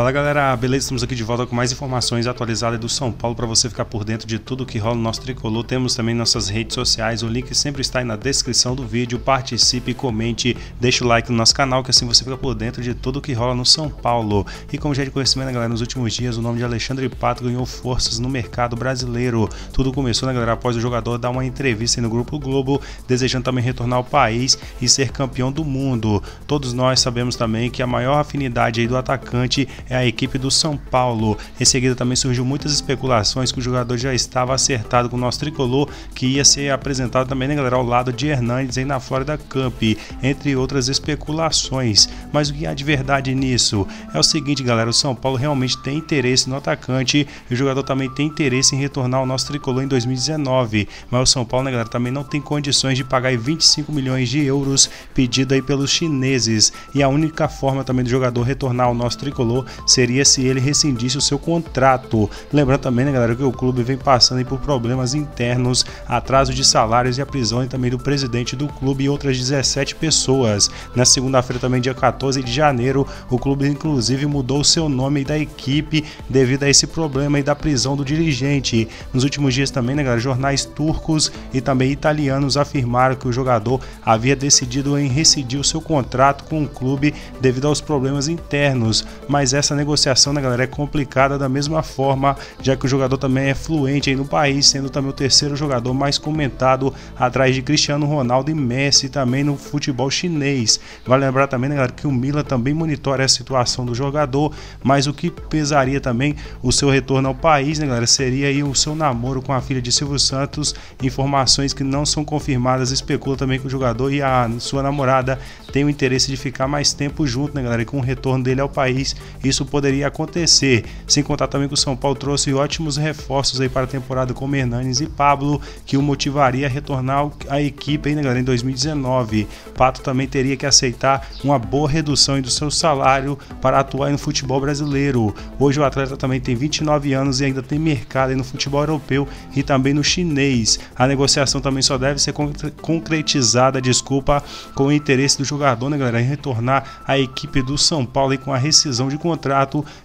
Fala galera, beleza? Estamos aqui de volta com mais informações atualizadas do São Paulo para você ficar por dentro de tudo que rola no nosso tricolor. Temos também nossas redes sociais, o link sempre está aí na descrição do vídeo. Participe, comente, deixe o like no nosso canal que assim você fica por dentro de tudo que rola no São Paulo. E como já é de conhecimento, galera, nos últimos dias o nome de Alexandre Pato ganhou forças no mercado brasileiro. Tudo começou, né, galera, após o jogador dar uma entrevista no Grupo Globo, desejando também retornar ao país e ser campeão do mundo. Todos nós sabemos também que a maior afinidade do atacante é a equipe do São Paulo. Em seguida também surgiu muitas especulações que o jogador já estava acertado com o nosso tricolor, que ia ser apresentado também, né, galera, ao lado de Hernandes aí na Florida Cup, entre outras especulações. Mas o que há de verdade nisso? É o seguinte, galera, o São Paulo realmente tem interesse no atacante e o jogador também tem interesse em retornar ao nosso tricolor em 2019. Mas o São Paulo, né, galera, também não tem condições de pagar 25 milhões de euros pedido aí pelos chineses. E a única forma também do jogador retornar ao nosso tricolor seria se ele rescindisse o seu contrato. Lembrando também, né, galera, que o clube vem passando por problemas internos, atraso de salários e a prisão também do presidente do clube e outras 17 pessoas. Na segunda-feira, também dia 14 de janeiro, o clube inclusive mudou o seu nome da equipe devido a esse problema e da prisão do dirigente. Nos últimos dias também, né, galera, jornais turcos e também italianos afirmaram que o jogador havia decidido em rescindir o seu contrato com o clube devido aos problemas internos, mas essa negociação, né, galera, é complicada da mesma forma, já que o jogador também é fluente aí no país, sendo também o terceiro jogador mais comentado atrás de Cristiano Ronaldo e Messi também no futebol chinês. Vale lembrar também, né, galera, que o Milan também monitora a situação do jogador, mas o que pesaria também o seu retorno ao país, né, galera, seria aí o seu namoro com a filha de Silvio Santos, informações que não são confirmadas, especula também que o jogador e a sua namorada têm o interesse de ficar mais tempo junto, né, galera, e com o retorno dele ao país, isso poderia acontecer. Sem contar também que o São Paulo trouxe ótimos reforços aí para a temporada como Hernanes e Pablo, que o motivaria a retornar à equipe aí, né, galera, em 2019. Pato também teria que aceitar uma boa redução do seu salário para atuar no futebol brasileiro. Hoje o atleta também tem 29 anos e ainda tem mercado no futebol europeu e também no chinês. A negociação também só deve ser concretizada, desculpa, com o interesse do jogador, né, galera, em retornar à equipe do São Paulo e com a rescisão de contrato,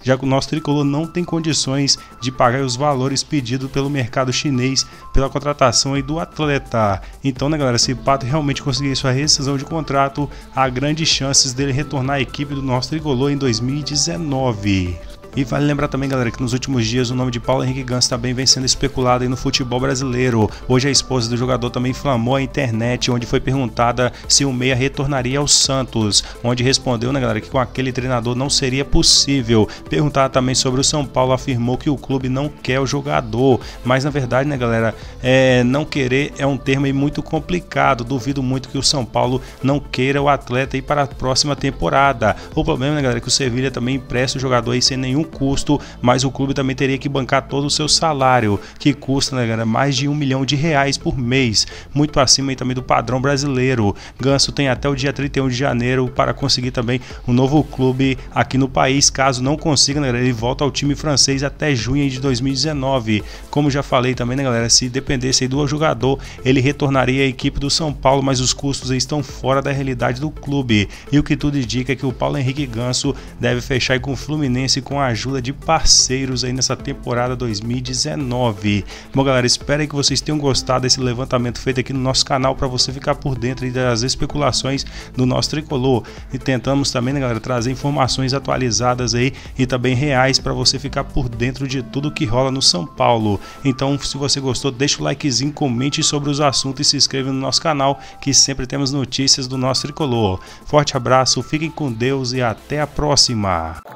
já que o nosso tricolor não tem condições de pagar os valores pedidos pelo mercado chinês pela contratação aí do atleta. Então, né, galera, se o Pato realmente conseguir sua rescisão de contrato, há grandes chances dele retornar à equipe do nosso tricolor em 2019. E vale lembrar também, galera, que nos últimos dias o nome de Paulo Henrique Gans também vem sendo especulado aí no futebol brasileiro. Hoje a esposa do jogador também inflamou a internet, onde foi perguntada se o Meia retornaria ao Santos, onde respondeu, né, galera, que com aquele treinador não seria possível. Perguntada também sobre o São Paulo, afirmou que o clube não quer o jogador, mas na verdade, né, galera, é, não querer é um termo muito complicado. Duvido muito que o São Paulo não queira o atleta aí para a próxima temporada. O problema, né, galera, é que o Sevilha também empresta o jogador aí sem nenhum custo, mas o clube também teria que bancar todo o seu salário, que custa né, mais de um milhão de reais por mês, muito acima também do padrão brasileiro. Ganso tem até o dia 31 de janeiro para conseguir também um novo clube aqui no país. Caso não consiga, né, ele volta ao time francês até junho de 2019. Como já falei também, né, galera, se dependesse do jogador, ele retornaria à equipe do São Paulo, mas os custos estão fora da realidade do clube. E o que tudo indica é que o Paulo Henrique Ganso deve fechar com o Fluminense com a ajuda de parceiros aí nessa temporada 2019. Bom, galera, espero que vocês tenham gostado desse levantamento feito aqui no nosso canal para você ficar por dentro das especulações do nosso tricolor. E tentamos também, né, galera, trazer informações atualizadas aí e também reais para você ficar por dentro de tudo que rola no São Paulo. Então, se você gostou, deixa o likezinho, comente sobre os assuntos e se inscreva no nosso canal, que sempre temos notícias do nosso tricolor. Forte abraço, fiquem com Deus e até a próxima.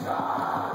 Russia!